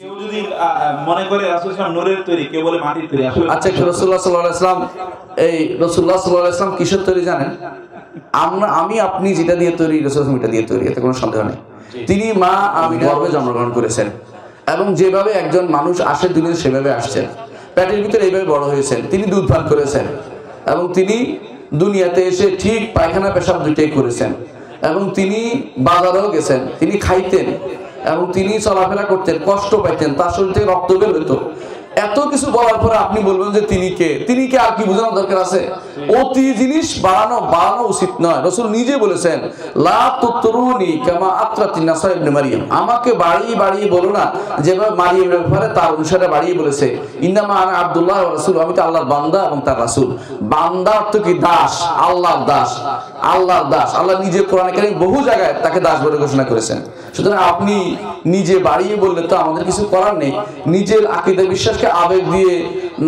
কেউ যদি আহ, আহ, মনে করে রাসূল নূরের তৈরি কেউ বলে মাটির তৈরি আসলে আচ্ছা এই কিসের তৈরি জানেন? আমরা আমি আপনি যেটা দিয়ে তৈরি এটা দিয়ে তৈরি এতে কোনো সন্দেহ নেই। তিনি মা গর্ভে জন্মগ্রহণ করেছেন এবং যেভাবে একজন মানুষ আসে দুনিয়া সেভাবে আসছেন। প্যাটের ভিতরে এইভাবে বড় হয়েছেন। তিনি দুধ পান করেছেন এবং তিনি দুনিয়াতে এসে ঠিক পায়খানা পেশাব দুইটাই করেছেন এবং তিনি বাজারেও গেছেন। তিনি খাইতেন। এবং তিনি চলাফেরা করতেন কষ্ট পাইতেন তার শরীর থেকে রক্ত বের হতো এত কিছু বলার পরে আপনি বলবেন যে তিনি কে? তিনি কে আর কি বোঝানোর দরকার আছে? অতি জিনিস বাড়ানো বাড়ানো উচিত নয়। রসুল নিজে বলেছেন আমাকে বাড়িয়ে বাড়িয়ে বলো না, যেভাবে মারিয়ামের ব্যাপারে তার অনুসারে বাড়িয়ে বলেছে। ইন্নামা আনা আব্দুল্লাহ রাসূল। আমি তো আল্লাহর বান্দা এবং তার রাসূল। বান্দা অর্থ কি? দাস, আল্লাহর দাস আল্লাহর দাস। আল্লাহ নিজে কোরআনে কারীম বহু জায়গায় তাকে দাস বলে ঘোষণা করেছেন। সুতরাং আপনি নিজে বাড়িয়ে বললে তো আমাদের কিছু করার নেই। নিজের আকীদা বিশ্বাসকে আবেগ দিয়ে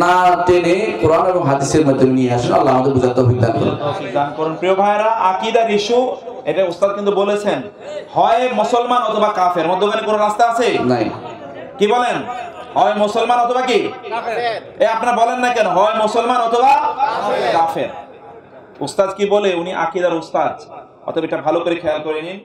না টেনে কোরআন এবং হাদিসের মাধ্যমে নিয়ে আসুন আল্লাহ আমাদের করুন। তৌফিক দান করুন। প্রিয় ভাইরা আকিদার ইস্যু এটা উস্তাদ কিন্তু বলেছেন হয় মুসলমান অথবা কাফের মধ্যখানে কোনো রাস্তা আছে? নাই। কি বলেন? হয় মুসলমান অথবা কি? এ আপনারা বলেন না কেন? হয় মুসলমান অথবা কাফের। উস্তাদ কি বলে? উনি আকিদার উস্তাদ। অতএব এটা ভালো করে খেয়াল করে নিন।